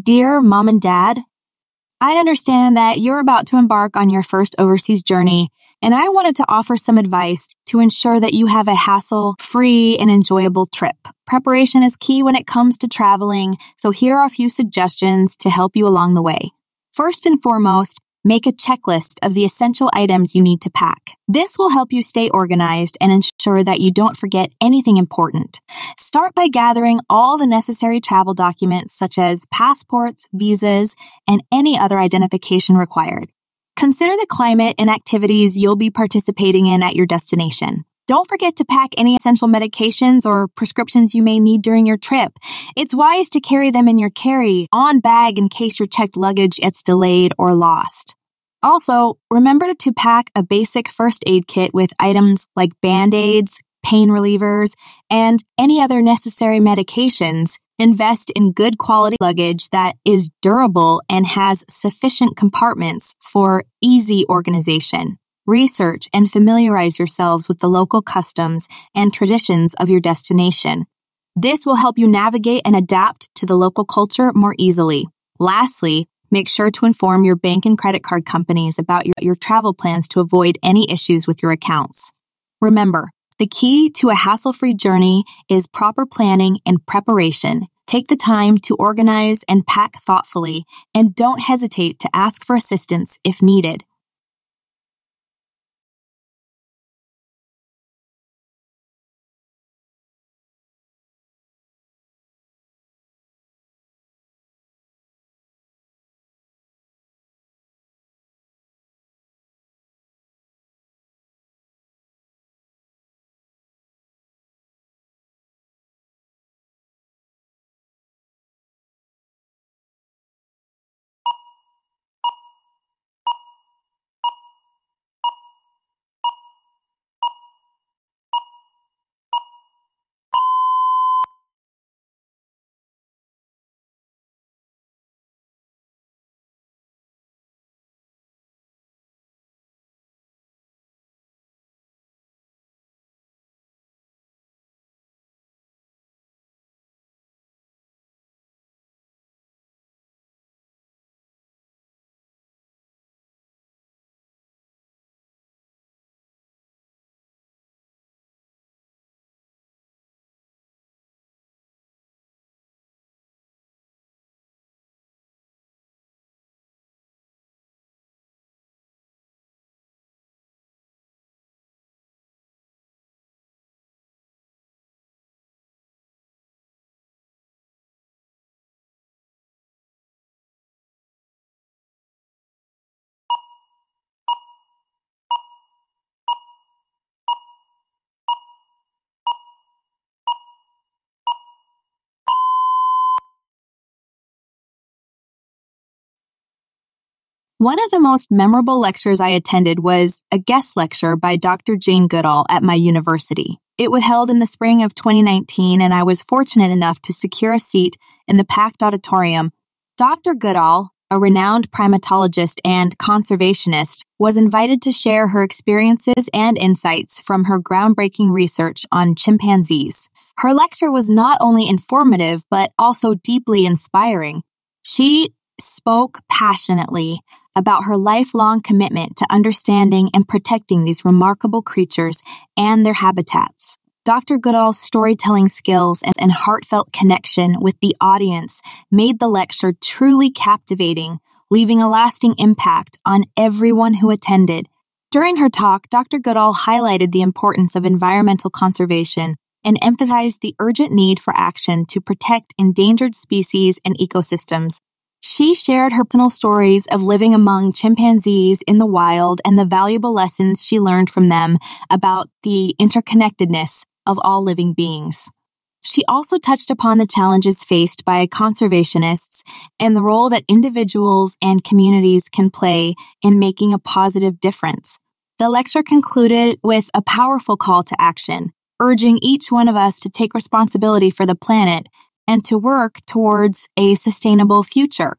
Dear Mom and Dad, I understand that you're about to embark on your first overseas journey, and I wanted to offer some advice to ensure that you have a hassle free and enjoyable trip. Preparation is key when it comes to traveling, so here are a few suggestions to help you along the way. First and foremost, Make a checklist of the essential items you need to pack. This will help you stay organized and ensure that you don't forget anything important. Start by gathering all the necessary travel documents such as passports, visas, and any other identification required. Consider the climate and activities you'll be participating in at your destination. Don't forget to pack any essential medications or prescriptions you may need during your trip. It's wise to carry them in your carry on bag in case your checked luggage gets delayed or lost. Also, remember to pack a basic first aid kit with items like band-aids, pain relievers, and any other necessary medications. Invest in good quality luggage that is durable and has sufficient compartments for easy organization. Research and familiarize yourselves with the local customs and traditions of your destination. This will help you navigate and adapt to the local culture more easily. Lastly, make sure to inform your bank and credit card companies about your, your travel plans to avoid any issues with your accounts. Remember, the key to a hassle free journey is proper planning and preparation. Take the time to organize and pack thoughtfully, and don't hesitate to ask for assistance if needed. One of the most memorable lectures I attended was a guest lecture by Dr. Jane Goodall at my university. It was held in the spring of 2019, and I was fortunate enough to secure a seat in the packed auditorium. Dr. Goodall, a renowned primatologist and conservationist, was invited to share her experiences and insights from her groundbreaking research on chimpanzees. Her lecture was not only informative, but also deeply inspiring. She spoke passionately about her lifelong commitment to understanding and protecting these remarkable creatures and their habitats. Dr. Goodall's storytelling skills and, heartfelt connection with the audience made the lecture truly captivating, leaving a lasting impact on everyone who attended. During her talk, Dr. Goodall highlighted the importance of environmental conservation and emphasized the urgent need for action to protect endangered species and ecosystems. She shared her personal stories of living among chimpanzees in the wild and the valuable lessons she learned from them about the interconnectedness of all living beings. She also touched upon the challenges faced by conservationists and the role that individuals and communities can play in making a positive difference. The lecture concluded with a powerful call to action, urging each one of us to take responsibility for the planet and to work towards a sustainable future.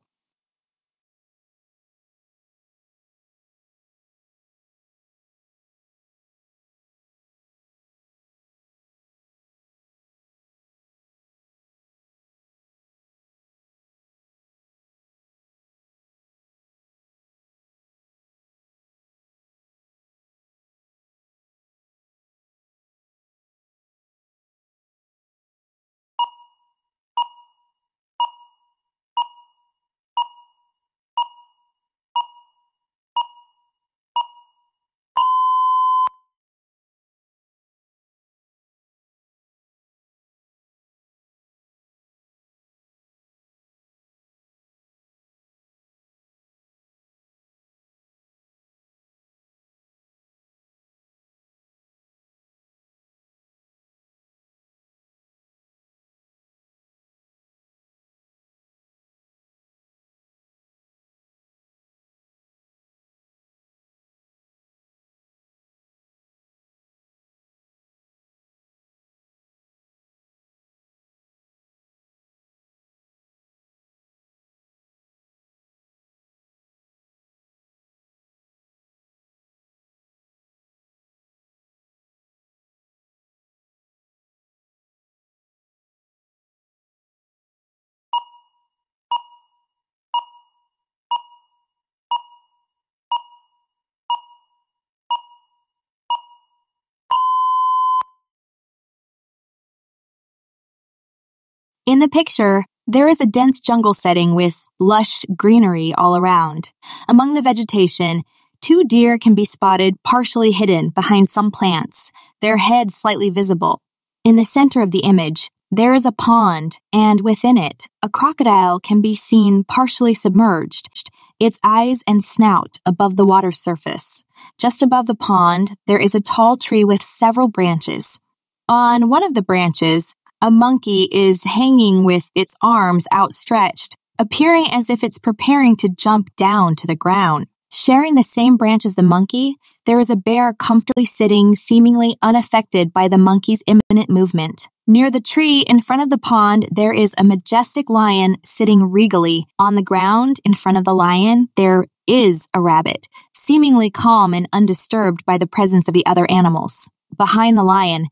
In the picture, there is a dense jungle setting with lush greenery all around. Among the vegetation, two deer can be spotted partially hidden behind some plants, their heads slightly visible. In the center of the image, there is a pond, and within it, a crocodile can be seen partially submerged, its eyes and snout above the water surface. Just above the pond, there is a tall tree with several branches. On one of the branches, a monkey is hanging with its arms outstretched, appearing as if it's preparing to jump down to the ground. Sharing the same branch as the monkey, there is a bear comfortably sitting, seemingly unaffected by the monkey's imminent movement. Near the tree in front of the pond, there is a majestic lion sitting regally. On the ground in front of the lion, there is a rabbit, seemingly calm and undisturbed by the presence of the other animals. Behind the lion,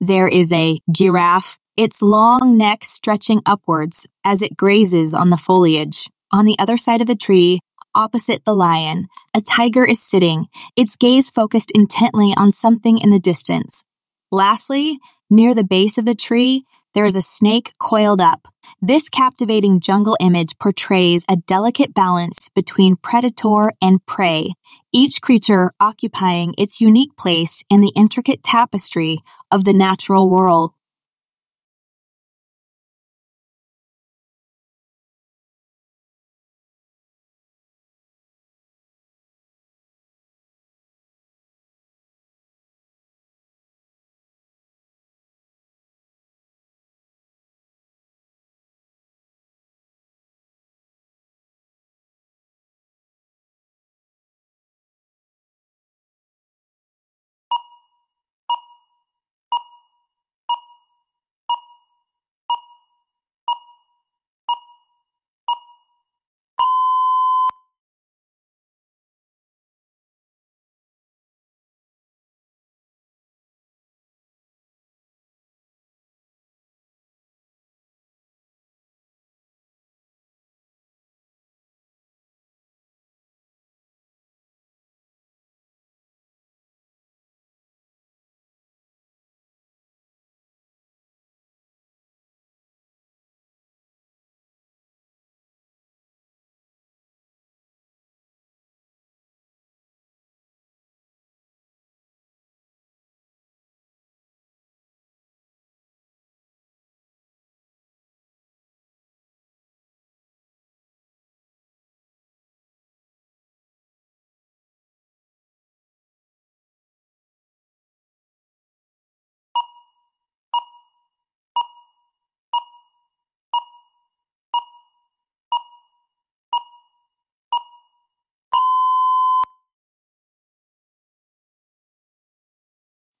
there is a giraffe, its long neck stretching upwards as it grazes on the foliage. On the other side of the tree, opposite the lion, a tiger is sitting, its gaze focused intently on something in the distance. Lastly, near the base of the tree, there is a snake coiled up. This captivating jungle image portrays a delicate balance between predator and prey, each creature occupying its unique place in the intricate tapestry of the natural world.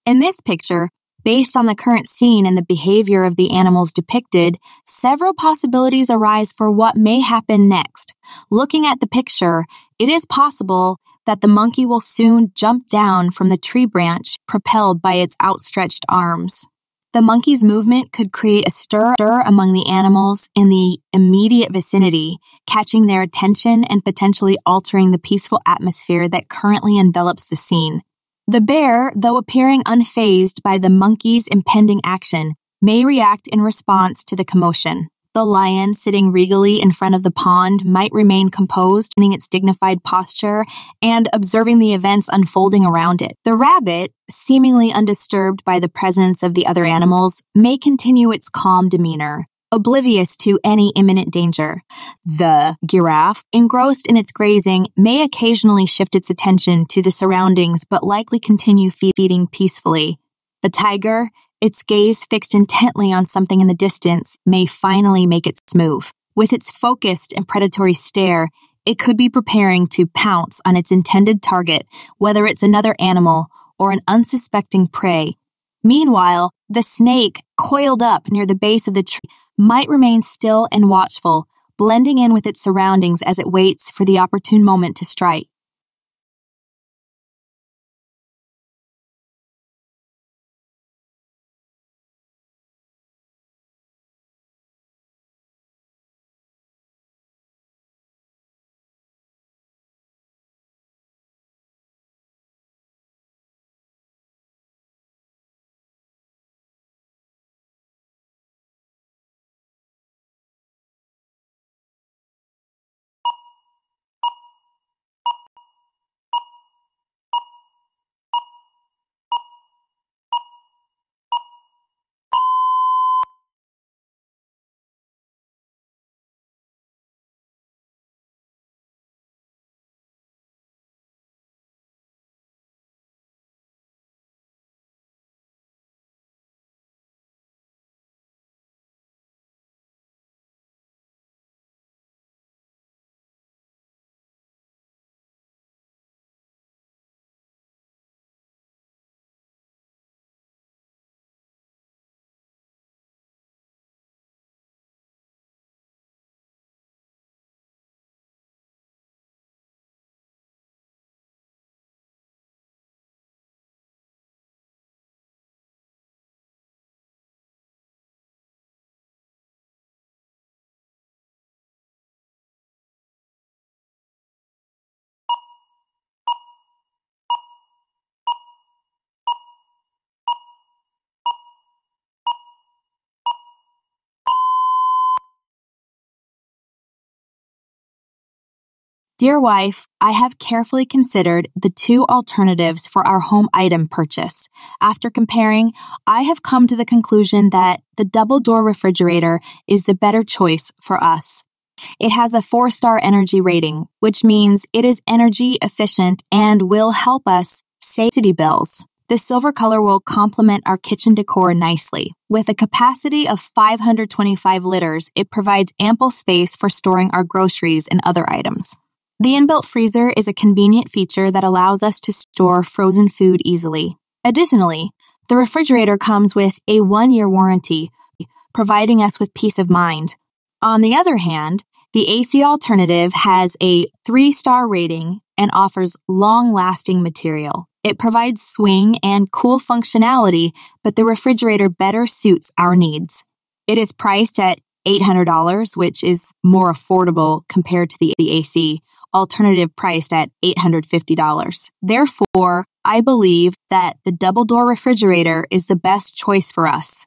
In this picture, based on the current scene and the behavior of the animals depicted, several possibilities arise for what may happen next. Looking at the picture, it is possible that the monkey will soon jump down from the tree branch propelled by its outstretched arms. The monkey's movement could create a stir among the animals in the immediate vicinity, catching their attention and potentially altering the peaceful atmosphere that currently envelops the scene. The bear, though appearing unfazed by the monkey's impending action, may react in response to the commotion. The lion, sitting regally in front of the pond, might remain composed in its dignified posture and observing the events unfolding around it. The rabbit, seemingly undisturbed by the presence of the other animals, may continue its calm demeanor, oblivious to any imminent danger. The giraffe, engrossed in its grazing, may occasionally shift its attention to the surroundings but likely continue feeding peacefully. The tiger, its gaze fixed intently on something in the distance, may finally make its move. With its focused and predatory stare, it could be preparing to pounce on its intended target, whether it's another animal or an unsuspecting prey. Meanwhile, the snake, coiled up near the base of the tree, might remain still and watchful, blending in with its surroundings as it waits for the opportune moment to strike. Dear wife, I have carefully considered the two alternatives for our home item purchase. After comparing, I have come to the conclusion that the double door refrigerator is the better choice for us. It has a four star energy rating, which means it is energy efficient and will help us save city bills. The silver color will complement our kitchen decor nicely. With a capacity of 525 liters, it provides ample space for storing our groceries and other items. The inbuilt freezer is a convenient feature that allows us to store frozen food easily. Additionally, the refrigerator comes with a one year warranty, providing us with peace of mind. On the other hand, the AC alternative has a three star rating and offers long lasting material. It provides swing and cool functionality, but the refrigerator better suits our needs. It is priced at $800, which is more affordable compared to the, the AC, alternative priced at $850. Therefore, I believe that the double door refrigerator is the best choice for us.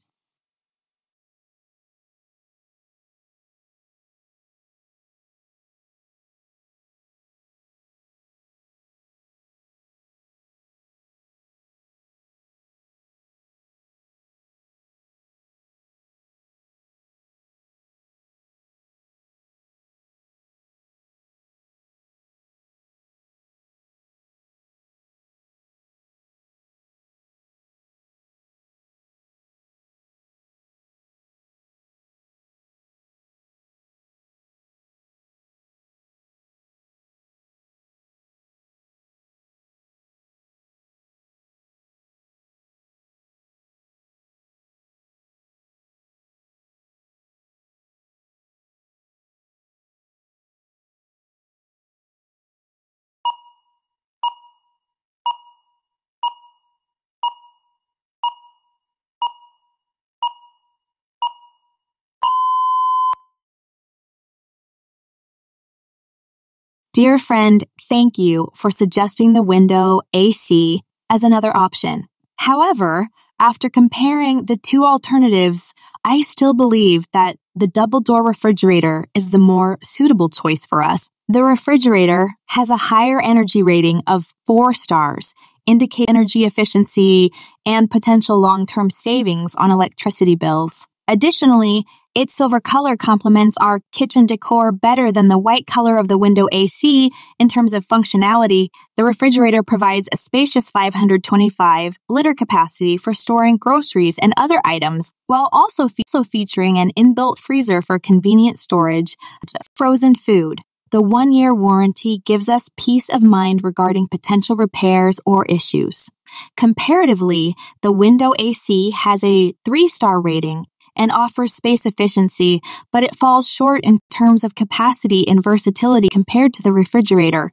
Dear friend, thank you for suggesting the window AC as another option. However, after comparing the two alternatives, I still believe that the double door refrigerator is the more suitable choice for us. The refrigerator has a higher energy rating of four stars, indicate energy efficiency and potential long-term savings on electricity bills. Additionally, its silver color complements our kitchen decor better than the white color of the window AC in terms of functionality. The refrigerator provides a spacious 525 liter capacity for storing groceries and other items, while also, fe- also featuring an inbuilt freezer for convenient storage of frozen food. The one year warranty gives us peace of mind regarding potential repairs or issues. Comparatively, the window AC has a three star rating and offers space efficiency, but it falls short in terms of capacity and versatility compared to the refrigerator.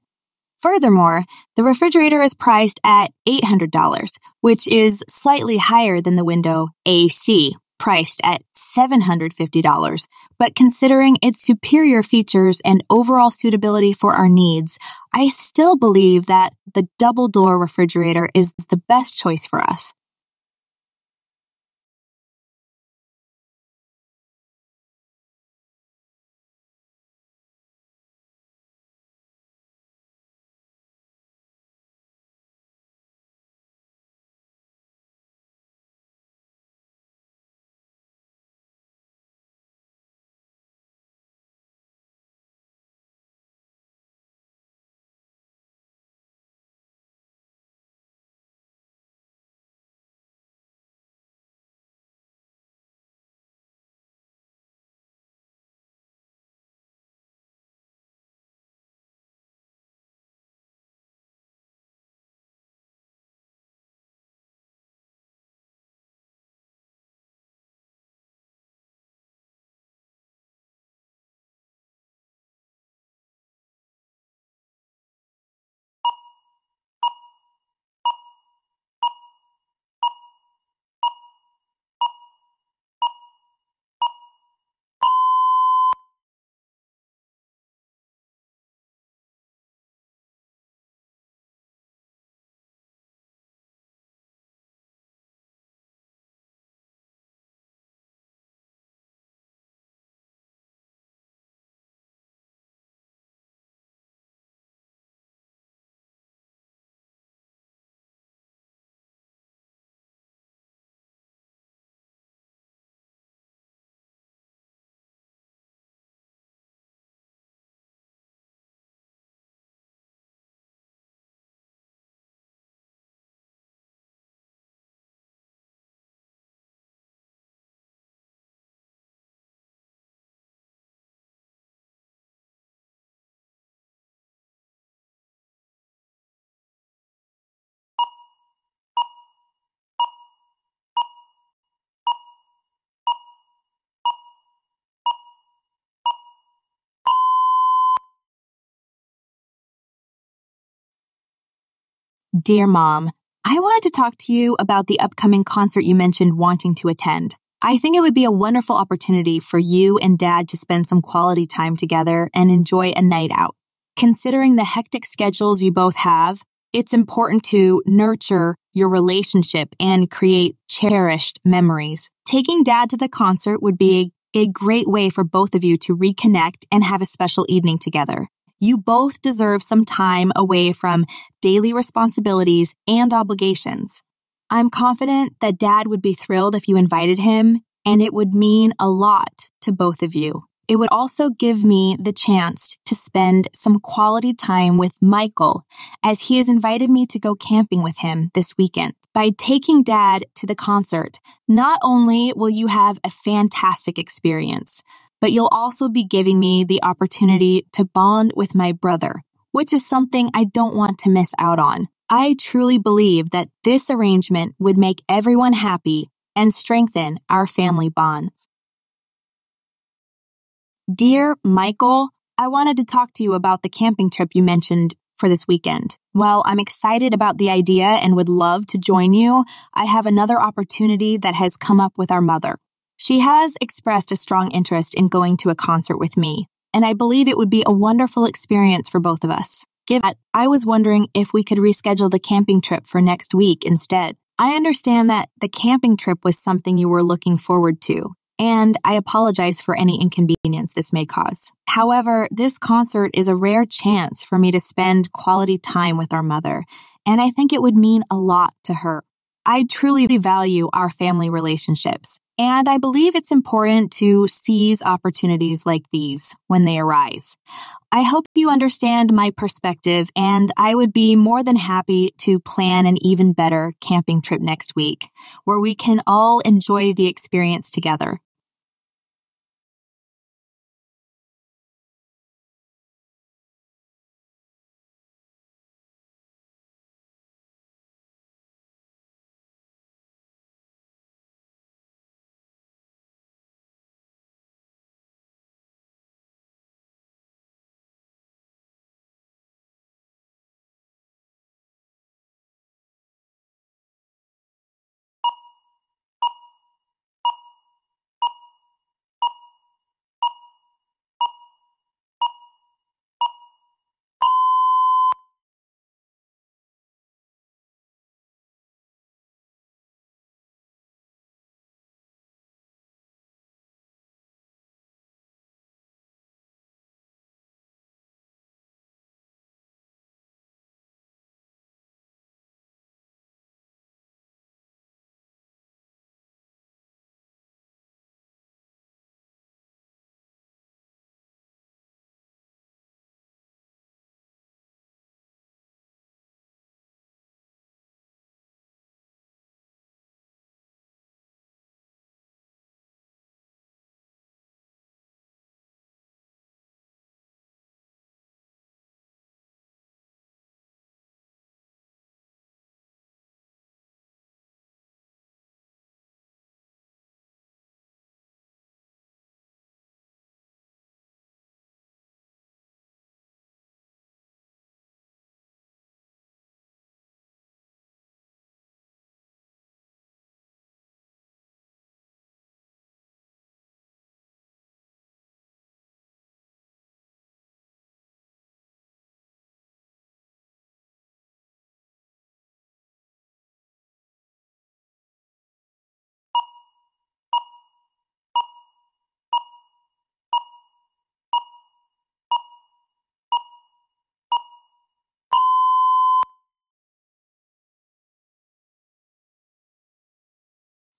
Furthermore, the refrigerator is priced at $800, which is slightly higher than the window AC, priced at $750. But considering its superior features and overall suitability for our needs, I still believe that the double door refrigerator is the best choice for us. Dear Mom, I wanted to talk to you about the upcoming concert you mentioned wanting to attend. I think it would be a wonderful opportunity for you and Dad to spend some quality time together and enjoy a night out. Considering the hectic schedules you both have, it's important to nurture your relationship and create cherished memories. Taking dad to the concert would be a, great way for both of you to reconnect and have a special evening together. You both deserve some time away from daily responsibilities and obligations. I'm confident that dad would be thrilled if you invited him, and it would mean a lot to both of you. It would also give me the chance to spend some quality time with Michael as he has invited me to go camping with him this weekend. By taking dad to the concert, not only will you have a fantastic experience, but you'll also be giving me the opportunity to bond with my brother, which is something I don't want to miss out on. I truly believe that this arrangement would make everyone happy and strengthen our family bonds. Dear Michael, I wanted to talk to you about the camping trip you mentioned for this weekend. While I'm excited about the idea and would love to join you, I have another opportunity that has come up with our mother. She has expressed a strong interest in going to a concert with me, and I believe it would be a wonderful experience for both of us. Given that, I was wondering if we could reschedule the camping trip for next week instead. I understand that the camping trip was something you were looking forward to, and I apologize for any inconvenience this may cause. However, this concert is a rare chance for me to spend quality time with our mother, and I think it would mean a lot to her. I truly value our family relationships, and I believe it's important to seize opportunities like these when they arise. I hope you understand my perspective, and I would be more than happy to plan an even better camping trip next week, where we can all enjoy the experience together.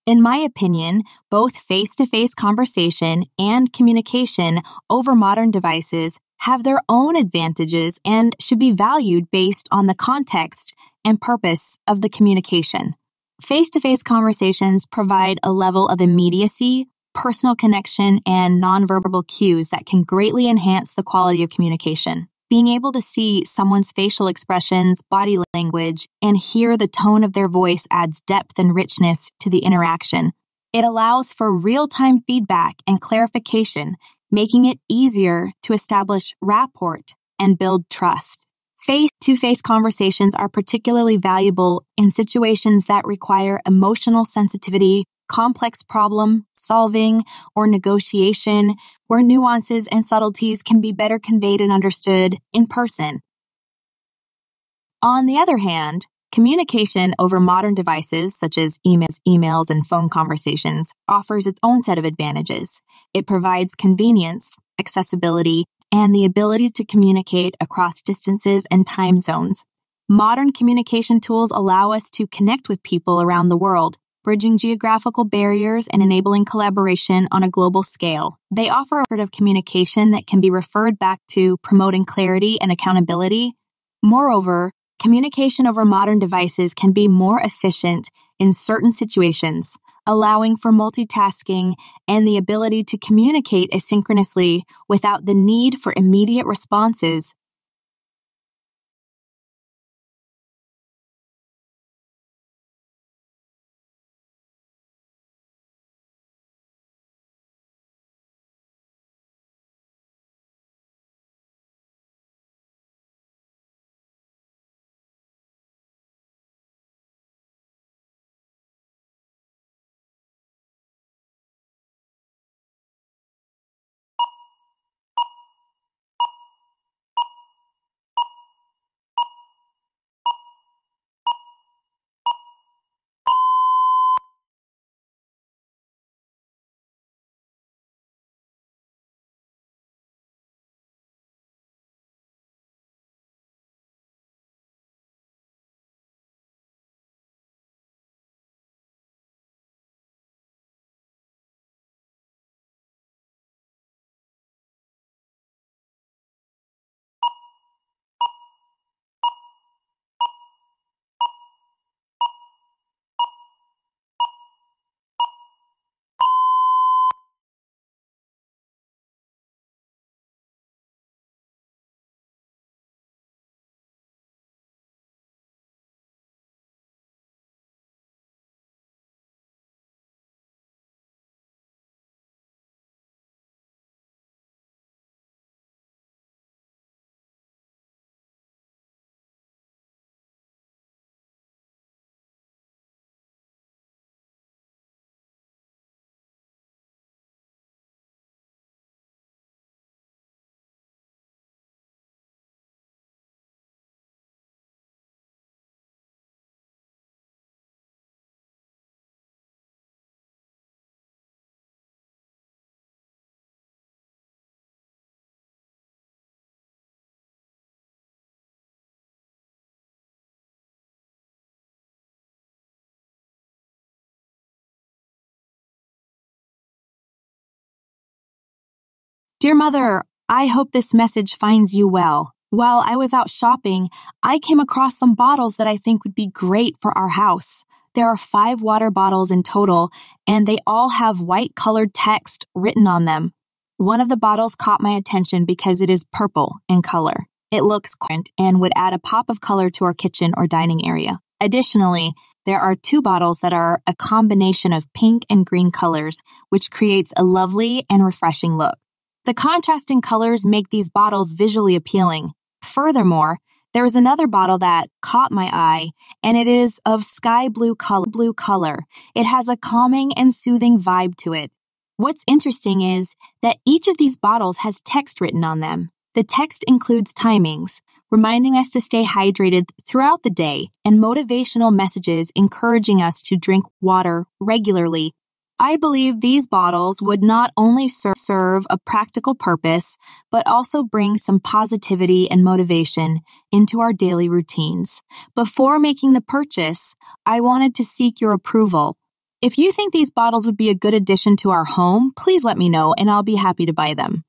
In my opinion, both face to face conversation and communication over modern devices have their own advantages and should be valued based on the context and purpose of the communication. Face to face conversations provide a level of immediacy, personal connection, and nonverbal cues that can greatly enhance the quality of communication being able to see someone's facial expressions, body language, and hear the tone of their voice adds depth and richness to the interaction. It allows for real time feedback and clarification, making it easier to establish rapport and build trust. Face to face conversations are particularly valuable in situations that require emotional sensitivity, complex problem solving, or negotiation, where nuances and subtleties can be better conveyed and understood in person. On the other hand, communication over modern devices such as emails, emails, and phone conversations offers its own set of advantages. It provides convenience, accessibility, and the ability to communicate across distances and time zones. Modern communication tools allow us to connect with people around the world, bridging geographical barriers and enabling collaboration on a global scale. They offer a record of communication that can be referred back to promoting clarity and accountability. Moreover, communication over modern devices can be more efficient in certain situations, allowing for multitasking and the ability to communicate asynchronously without the need for immediate responses Dear Mother, I hope this message finds you well. While I was out shopping, I came across some bottles that I think would be great for our house. There are five water bottles in total, and they all have white colored text written on them. One of the bottles caught my attention because it is purple in color. It looks quaint and would add a pop of color to our kitchen or dining area. Additionally, there are two bottles that are a combination of pink and green colors, which creates a lovely and refreshing look. The contrasting colors make these bottles visually appealing. Furthermore, there is another bottle that caught my eye, and it is of sky blue color, blue color. It has a calming and soothing vibe to it. What's interesting is that each of these bottles has text written on them. The text includes timings, reminding us to stay hydrated throughout the day, and motivational messages encouraging us to drink water regularly I believe these bottles would not only serve a practical purpose, but also bring some positivity and motivation into our daily routines. Before making the purchase, I wanted to seek your approval. If you think these bottles would be a good addition to our home, please let me know and I'll be happy to buy them.